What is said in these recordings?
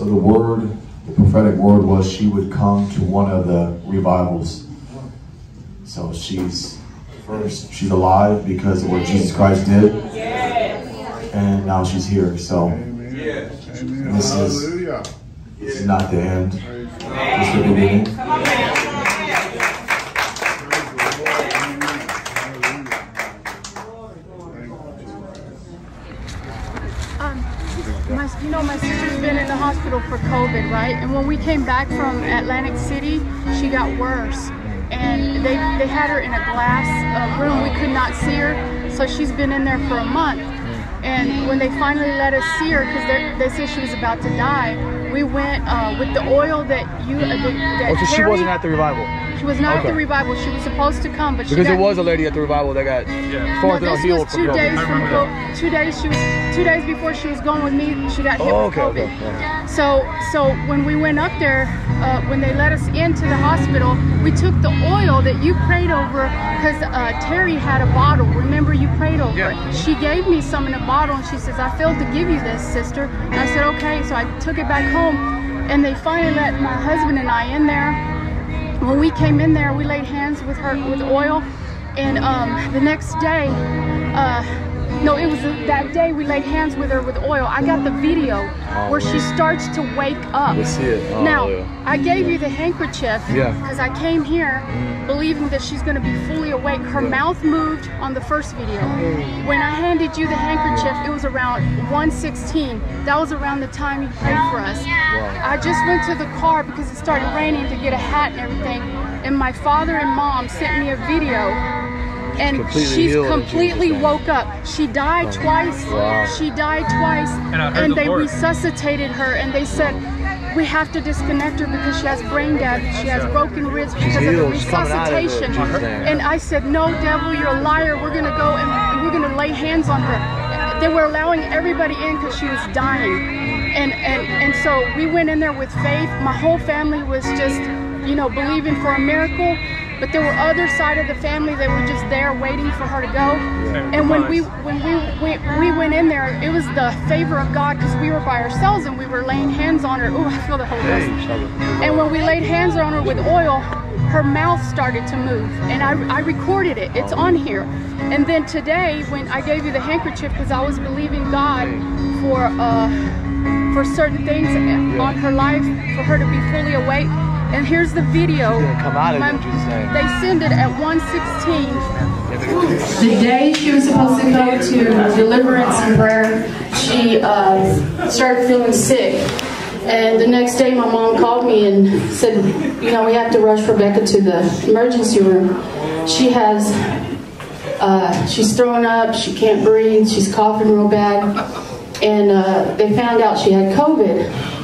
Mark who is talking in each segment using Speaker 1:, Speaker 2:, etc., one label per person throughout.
Speaker 1: So the word, the prophetic word was she would come to one of the revivals. So she's first, she's alive because of what Jesus Christ did. And now she's here. So this is, this is not the end. It's the beginning.
Speaker 2: Um, my, you know, my sister's been in the hospital for COVID, right? And when we came back from Atlantic City, she got worse. And they, they had her in a glass uh, room. We could not see her. So she's been in there for a month. And when they finally let us see her, because they said she was about to die, we went uh, with the oil that you. Uh, that
Speaker 3: Oh, so she wasn't at the revival.
Speaker 2: She was not at the revival. She was supposed to come, but she
Speaker 3: Because
Speaker 2: got,
Speaker 3: there was a lady at the revival that got
Speaker 2: no,
Speaker 3: far
Speaker 2: this
Speaker 3: healed
Speaker 2: was
Speaker 3: from
Speaker 2: two
Speaker 3: COVID.
Speaker 2: days from co- two days. She was two days before she was going with me. She got hit
Speaker 3: Oh,
Speaker 2: with
Speaker 3: okay,
Speaker 2: COVID.
Speaker 3: okay, yeah.
Speaker 2: So so when we went up there, uh, when they let us into the hospital, we took the oil that you prayed over because uh, Terry had a bottle. Remember you prayed over
Speaker 3: Yeah.
Speaker 2: it. She gave me some in a bottle and she says, "I failed to give you this, sister." And I said, "Okay." So I took it back home, and they finally let my husband and I in there when we came in there, we laid hands with her with oil, and um, the next day, uh, no, it was that day we laid hands with her with oil. I got the video oh, where she starts to wake up.
Speaker 3: Let's see it. Oh,
Speaker 2: now,
Speaker 3: yeah.
Speaker 2: I gave you the handkerchief
Speaker 3: Yeah.
Speaker 2: because I came here mm. believing that she's going to be fully awake. Her mouth moved on the first video. Mm. When I handed you the handkerchief, it was around 116. That was around the time you prayed for us. I just went to the car because it started raining to get a hat and everything. And my father and mom sent me a video. And
Speaker 3: Completely
Speaker 2: she's completely woke up. She died oh, twice.
Speaker 3: Wow.
Speaker 2: She died twice.
Speaker 4: And I heard the
Speaker 2: they
Speaker 4: Lord.
Speaker 2: resuscitated her and they said we have to disconnect her because she has brain damage. She has broken ribs because of the
Speaker 3: healed. She's of it
Speaker 2: resuscitation.
Speaker 3: Jesus'
Speaker 2: And I said, no, devil, you're a liar. We're going to go and we're going to lay hands on her. They were allowing everybody in because she was dying. And, and, and so we went in there with faith. My whole family was just, you know, believing for a miracle. But there were other side of the family that were just there waiting for her to go. And when we when we went, we went in there, it was the favor of God because we were by ourselves and we were laying hands on her. Oh, I feel the Holy Ghost. And when we laid hands on her with oil, her mouth started to move. And I, I recorded it. It's on here. And then today, when I gave you the handkerchief, because I was believing God for uh, for certain things on her life, for her to be fully awake. And here's the video.
Speaker 3: come out of
Speaker 2: My-
Speaker 3: in Jesus'
Speaker 2: They send it at 1:16.
Speaker 5: The day she was supposed to go to deliverance and prayer, she uh, started feeling sick. And the next day, my mom called me and said, You know, we have to rush Rebecca to the emergency room. She has, uh, she's throwing up, she can't breathe, she's coughing real bad. And uh, they found out she had COVID.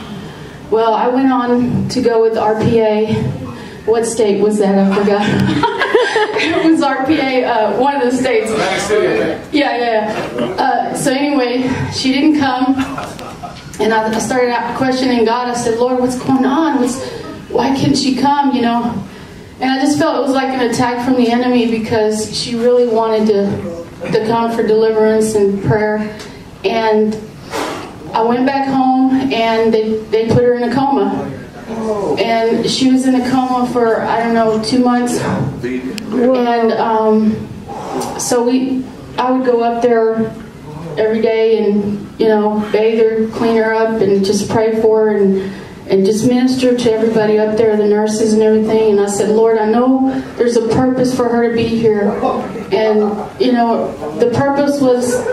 Speaker 5: Well, I went on to go with RPA. What state was that? I forgot. it was RPA, uh, one of the states. Yeah, yeah. Uh, so anyway, she didn't come, and I, I started out questioning God. I said, "Lord, what's going on? What's, why can't she come?" You know. And I just felt it was like an attack from the enemy because she really wanted to to come for deliverance and prayer, and I went back home and they, they put her in a coma. And she was in a coma for, I don't know, two months. And um, so we, I would go up there every day and, you know, bathe her, clean her up, and just pray for her and, and just minister to everybody up there, the nurses and everything. And I said, Lord, I know there's a purpose for her to be here. And, you know, the purpose was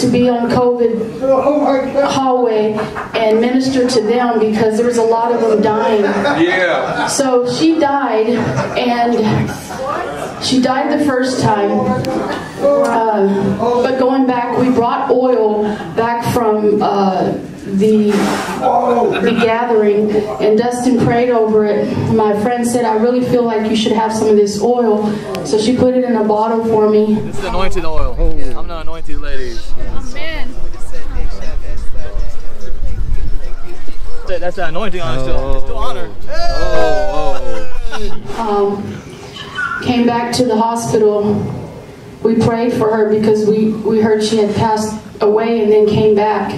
Speaker 5: to be on COVID hallway and minister to them because there was a lot of them dying.
Speaker 4: Yeah.
Speaker 5: So she died, and she died the first time. Uh, but going back, we brought oil back from uh, the the gathering, and Dustin prayed over it. My friend said, "I really feel like you should have some of this oil." So she put it in a bottle for me.
Speaker 3: This is anointed oil. I'm the anointed ladies.
Speaker 2: Amen.
Speaker 3: That's the anointing on it still. It's still on her. Oh, oh.
Speaker 5: um, came back to the hospital. We prayed for her because we, we heard she had passed away and then came back.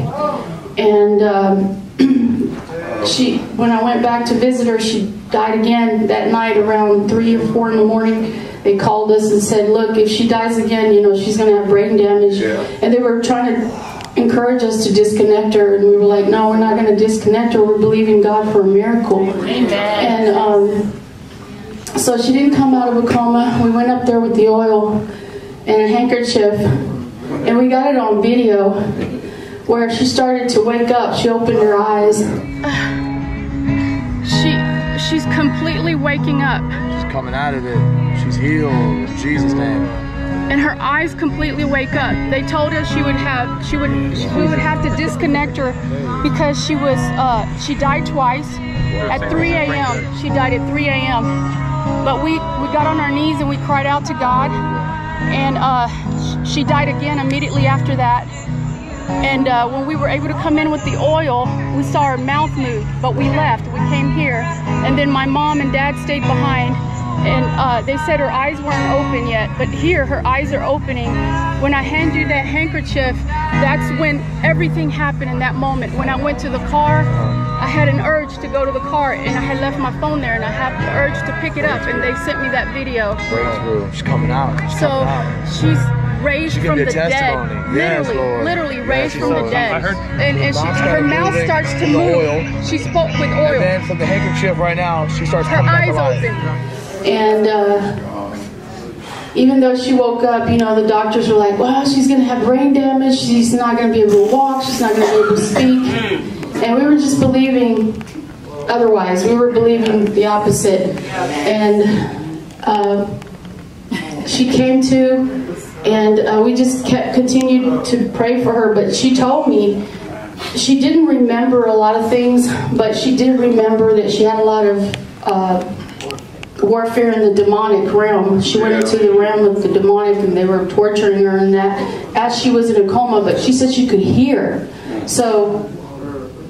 Speaker 5: And um,
Speaker 2: she, when I went back to visit her, she died again that night around three or four in the morning. They called us and said, "Look, if she dies again, you know she's going to have brain damage."
Speaker 6: Yeah.
Speaker 2: And they were trying to encourage us to disconnect her, and we were like, "No, we're not going to disconnect her. We're believing God for a miracle."
Speaker 4: Amen.
Speaker 2: And um, so she didn't come out of a coma. We went up there with the oil and a handkerchief, and we got it on video where she started to wake up. She opened her eyes.
Speaker 4: She she's completely waking up.
Speaker 3: She's coming out of it. She's healed. In Jesus' name.
Speaker 4: and her eyes completely wake up. They told us she would have, she would, we would have to disconnect her because she was, uh, she died twice at 3 a.m. She died at 3 a.m. But we, we got on our knees and we cried out to God, and uh, she died again immediately after that. And uh, when we were able to come in with the oil, we saw her mouth move, but we left. We came here, and then my mom and dad stayed behind. And uh, they said her eyes weren't open yet, but here her eyes are opening. When I hand you that handkerchief, that's when everything happened in that moment. When I went to the car, I had an urge to go to the car, and I had left my phone there, and I had the urge to pick it up, and they sent me that video.
Speaker 3: Breakthrough. She's coming out. She's
Speaker 4: So
Speaker 3: coming out.
Speaker 4: she's raised
Speaker 3: She can
Speaker 4: from
Speaker 3: be a
Speaker 4: the dead.
Speaker 3: testimony. Yes,
Speaker 4: literally,
Speaker 3: Lord.
Speaker 4: literally
Speaker 3: Yes,
Speaker 4: raised
Speaker 3: she's
Speaker 4: from the
Speaker 3: so-
Speaker 4: dead.
Speaker 3: I heard
Speaker 4: and and she,
Speaker 3: mom
Speaker 4: her
Speaker 3: started
Speaker 4: mouth
Speaker 3: moving
Speaker 4: starts to
Speaker 3: from the
Speaker 4: move.
Speaker 3: oil.
Speaker 4: She spoke with oil.
Speaker 3: And
Speaker 4: oil.
Speaker 3: then from the handkerchief right now, she starts
Speaker 4: Her
Speaker 3: coming back
Speaker 4: eyes
Speaker 3: alive.
Speaker 4: open.
Speaker 2: And uh, even though she woke up, you know, the doctors were like, well, she's going to have brain damage. She's not going to be able to walk. She's not going to be able to speak. And we were just believing otherwise. We were believing the opposite. And uh, she came to, and uh, we just kept continued to pray for her. But she told me she didn't remember a lot of things, but she did remember that she had a lot of uh, warfare in the demonic realm. She went into the realm of the demonic, and they were torturing her and that as she was in a coma. But she said she could hear. So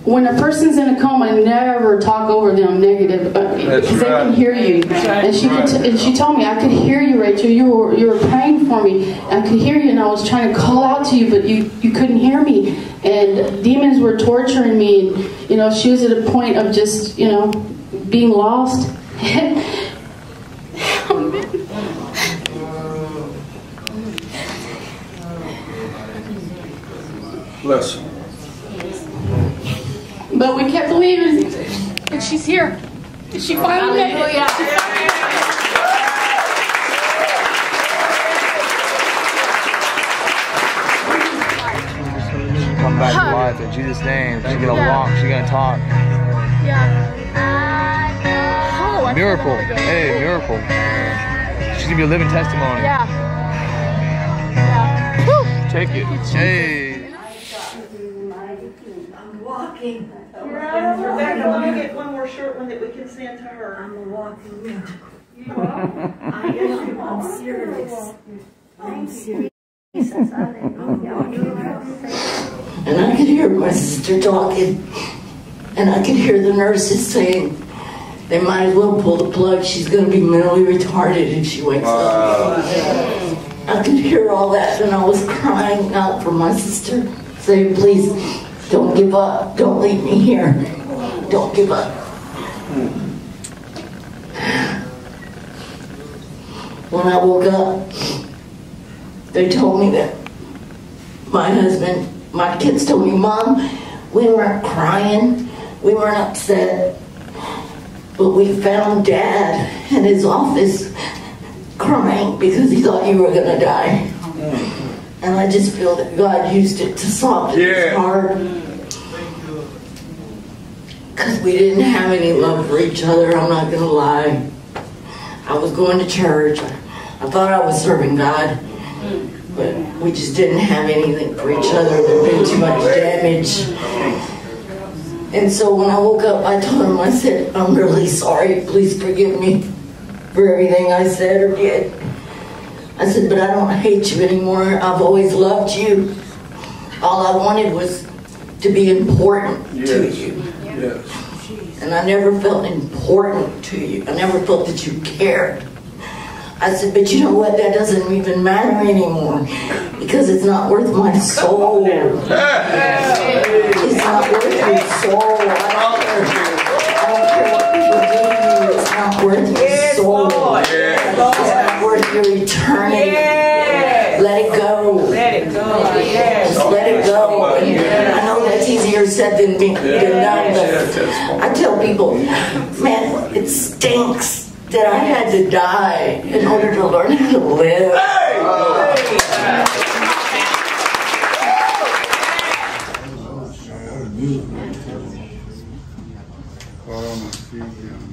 Speaker 2: when a person's in a coma, never talk over them negative because they can hear you. And she could t- and she told me I could hear you, Rachel. You were you were praying for me. I could hear you, and I was trying to call out to you, but you you couldn't hear me. And demons were torturing me. And you know, she was at a point of just you know being lost.
Speaker 6: Bless you.
Speaker 2: But we kept believing, and she's here. And she finally made it.
Speaker 3: Come back to life in Jesus' name. She's gonna
Speaker 4: Yeah.
Speaker 3: walk. She's gonna talk.
Speaker 4: Yeah. Oh, I feel the
Speaker 3: Miracle. Hey, miracle. She's gonna be a living testimony.
Speaker 4: Yeah. Yeah. Whew.
Speaker 3: Take it. Hey.
Speaker 7: I'm walking.
Speaker 8: Rebecca, let me get one more short one that we can send to her.
Speaker 7: I'm a walking miracle. I am. I'm serious. I'm serious. And I could hear my sister talking, and I could hear the nurses saying, they might as well pull the plug. She's going to be mentally retarded if she wakes up. I could hear all that, and I was crying out for my sister, saying, please, don't give up. Don't leave me here. Don't give up. When I woke up, they told me that my husband, my kids told me, Mom, we weren't crying, we weren't upset, but we found Dad in his office crying because he thought you were going to die. Mm. And I just feel that God used it to soften his heart. Because we didn't have any love for each other, I'm not going to lie. I was going to church. I thought I was serving God, but we just didn't have anything for each other. There'd been too much damage. And so when I woke up, I told him, I said, I'm really sorry. Please forgive me for everything I said or did. I said, but I don't hate you anymore. I've always loved you. All I wanted was to be important to you.
Speaker 6: Yes.
Speaker 7: And I never felt important to you. I never felt that you cared. I said, but you know what? That doesn't even matter anymore because it's not worth my soul. Oh, it's not worth your soul. I don't care. I don't care what people do. It's not worth your soul. It's not worth your eternity. Let it go.
Speaker 8: Let it go.
Speaker 7: Just let it go. I know that's easier said than be- than done, but I tell people, man, it stinks that I had to die in order to learn how to live.
Speaker 6: Father, on my feet,